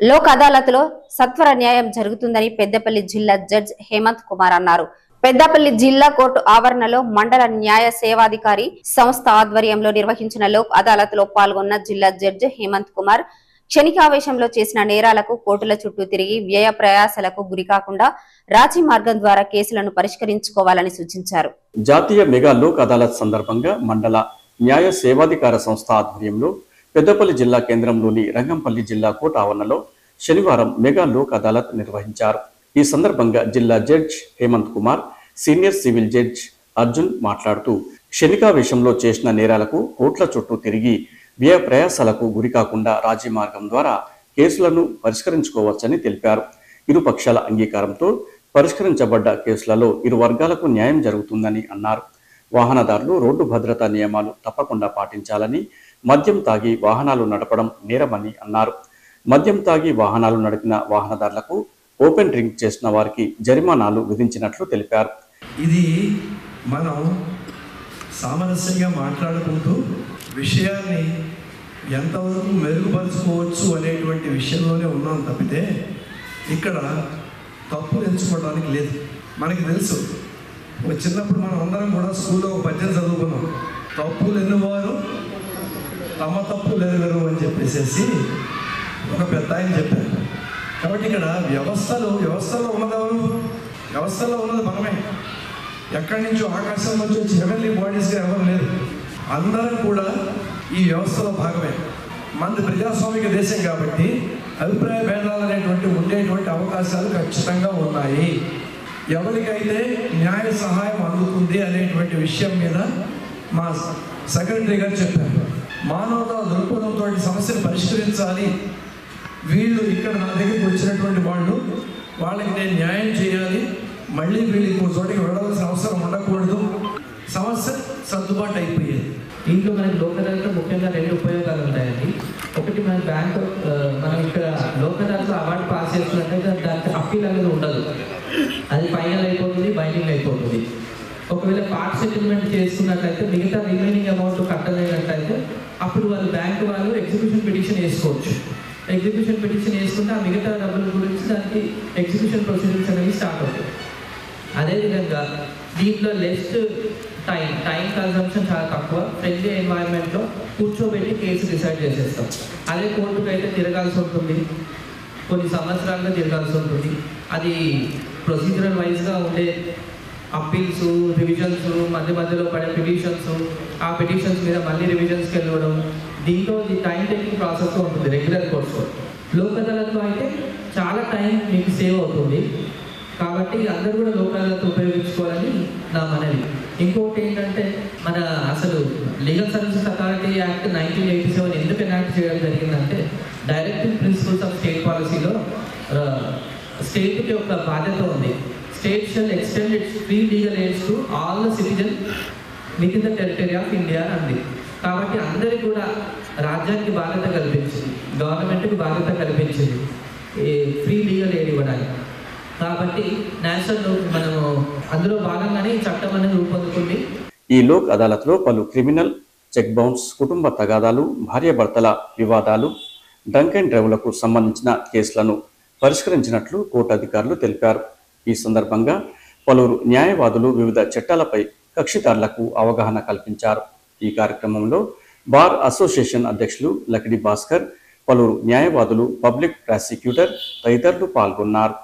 లోక్ అదాలత్లో సత్వర న్యాయం జరుగుతుందని పెద్దపల్లి జిల్లా జడ్జ్ హేమంత్ కుమార్ అన్నారు. పెద్దపల్లి జిల్లా కోర్టు ఆవరణలో మండల న్యాయ సేవాధికారి సంస్థ ఆధ్వర్యంలో నిర్వహించిన లోక్ అదాలత్లో పాల్గొన్న జిల్లా జడ్జ్ హేమంత్ కుమార్ క్షణికావేశంలో చేసిన నేరాలకు కోర్టుల చుట్టూ తిరిగి వ్యయ ప్రయాసలకు గురికాకుండా రాజీ మార్గం ద్వారా కేసులను పరిష్కరించుకోవాలని సూచించారు. జాతీయ మెగా లోక్ అదాలత్ సందర్భంగా మండల న్యాయ సేవాధికార సంస్థ ఆధ్వర్యంలో పెద్దపల్లి జిల్లా కేంద్రంలోని రంగంపల్లి జిల్లా కోట ఆవరణలో శనివారం మెగా లోక్ అదాలత్ నిర్వహించారు. ఈ సందర్భంగా జిల్లా judge Hemant Kumar senior civil judge Arjun మాట్లాడుతూ క్షణికావేశంలో చేసిన నేరాలకు కోట్ల చుట్టూ తిరిగి వ్యయ ప్రయాసాలకు గురికాకుండా రాజీ మార్గం ద్వారా కేసులను పరిష్కరించుకోవచ్చని తెలిపారు. ఇరు పక్షాల అంగీకారంతో పరిష్కరించబడ్డ కేసులలో ఇరు వర్గాలకు న్యాయం జరుగుతుందని అన్నారు. వాహనదారులు రోడ్డు భద్రతా నియమాలు తప్పకుండా పాటించాలని మద్యం తాగి వాహనాలు నడపడం నేరమని అన్నారు. మద్యం తాగి వాహనాలు నడిపిన వాహనదారులకు ఓపెన్ డ్రింక్ చేసిన వారికి జరిమానాలు విధించినట్లు తెలిపారు. ఇది మనం సామరస్యంగా మాట్లాడుకుంటూ విషయాన్ని ఎంతవరకు మెరుగుపరుచుకోవచ్చు అనేటువంటి విషయంలోనే ఉన్నాం తప్పితే ఇక్కడ తప్పు ఎంచుకోవడానికి లేదు. మనకి తెలుసు చిన్నప్పుడు మనం అందరం కూడా స్కూల్లో ఒక పద్యం చదువుకున్నాం. తప్పులు ఎన్నువారు తమ తప్పు లేరు అని చెప్పేసేసి ఒక పెద్ద ఆయన చెప్పారు. కాబట్టి ఇక్కడ వ్యవస్థలు వ్యవస్థలో ఉన్నదెవరు వ్యవస్థలో ఉన్నది మనమే. ఎక్కడి నుంచో ఆకాశం నుంచి వచ్చి హెవెన్లీ బాడీస్గా ఎవరు లేరు. అందరం కూడా ఈ వ్యవస్థలో భాగమే. మంది ప్రజాస్వామిక దేశం కాబట్టి అభిప్రాయ భేదాలు అనేటువంటి ఉండేటువంటి అవకాశాలు ఖచ్చితంగా ఉన్నాయి. ఎవరికైతే న్యాయ సహాయం అందుతుంది అనేటువంటి విషయం మీద మా సెక్రటరీ గారు చెప్పారు. మానవతా దృక్పథంతో సమస్యను పరిష్కరించాలి. వీళ్ళు ఇక్కడ నా దగ్గరికి వచ్చినటువంటి వాళ్ళు వాళ్ళకి నేను న్యాయం చేయాలి. మళ్ళీ వీళ్ళు ఇంకో చోటికి వెళ్ళవలసిన అవసరం ఉండకూడదు. సమస్య సర్దుబాటు అయిపోయేది. దీంట్లో మనకి లోకదాలతో ముఖ్యంగా రెండు ఉపయోగాలు ఉంటాయండి. ఒకటి మన బ్యాంక్ మనం ఇక్కడ లోకదాలతో అవార్డు పాస్ చేస్తున్నట్టయితే దానికి అప్పీల్ అనేది ఉండదు. అది ఫైనల్ అయిపోతుంది బైండింగ్ అయిపోతుంది. ఒకవేళ పార్ట్ సెటిల్మెంట్ చేసుకున్నట్లయితే మిగతా అప్పుడు వాళ్ళు బ్యాంక్ వాళ్ళు ఎగ్జిక్యూషన్ పిటిషన్ వేసుకోవచ్చు. ఎగ్జిక్యూషన్ పిటిషన్ వేసుకుంటే ఆ మిగతా డబ్బుల గురించి దానికి ఎగ్జిక్యూషన్ ప్రొసీజర్స్ అనేవి స్టార్ట్ అవుతాయి. అదేవిధంగా దీంట్లో లెస్ టైం టైం కన్సంప్షన్ చాలా తక్కువ. ఫ్రెండ్లీ ఎన్వైరన్మెంట్లో కూర్చోబెట్టి కేసు డిసైడ్ చేసేస్తాం. అదే కోర్టుకు అయితే తిరగాల్సి ఉంటుంది. కొన్ని సంవత్సరాలుగా తిరగాల్సి ఉంటుంది. అది ప్రొసీజరల్ వైజ్గా ఉండే అప్పీల్స్ రివిజన్స్ మధ్య మధ్యలో పడే పిటిషన్స్ ఆ పిటిషన్స్ మీద మళ్ళీ రివిజన్స్కి వెళ్ళడం దీంట్లో ఇది టైం టేకింగ్ ప్రాసెస్ ఉంటుంది రెగ్యులర్ కోర్సు లోక్ అదాలత్లో అయితే చాలా టైం మీకు సేవ్ అవుతుంది. కాబట్టి అందరూ కూడా లోక్ అదాలత్ ఉపయోగించుకోవాలని నా మనవి. ఇంకొకటి ఏంటంటే మన అసలు legal services authority act nineteen eighty seven ఎందుకు ఎనాక్ట్ చేయడం జరిగిందంటే డైరెక్టివ్ ప్రిన్సిపల్స్ ఆఫ్ స్టేట్ పాలసీలో స్టేట్కి ఒక బాధ్యత ఉంది. State shall extend its free legal aids to all the citizen within the territory of India అంది కాబట్టి అందరికీ కూడా రాజ్యానికి బాధ్యత కల్పించింది గవర్నమెంట్కి బాధ్యత కల్పించింది ఈ ఫ్రీ లీగల్ ఎయిడ్ ఇవ్వడానికి కాబట్టి నేషనల్ మనము అందులో భాగంగానే ఈ చట్టం అనేది రూపొందుకుంది ఈ లోక్ అదాలత్లో పలు క్రిమినల్ చెక్ బౌన్స్ కుటుంబ తగాదాలు భార్యాభర్తల వివాదాలు డ్రంక్ అండ్ డ్రైవ్లకు సంబంధించిన కేసులను పరిష్కరించినట్లు కోర్టు అధికారులు తెలిపారు. ఈ సందర్భంగా పలువురు న్యాయవాదులు వివిధ చట్టాలపై కక్షిదారులకు అవగాహన కల్పించారు. ఈ కార్యక్రమంలో బార్ అసోసియేషన్ అధ్యక్షులు లకిడి భాస్కర్ పలువురు న్యాయవాదులు పబ్లిక్ ప్రాసిక్యూటర్ తదితరులు పాల్గొన్నారు.